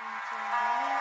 Into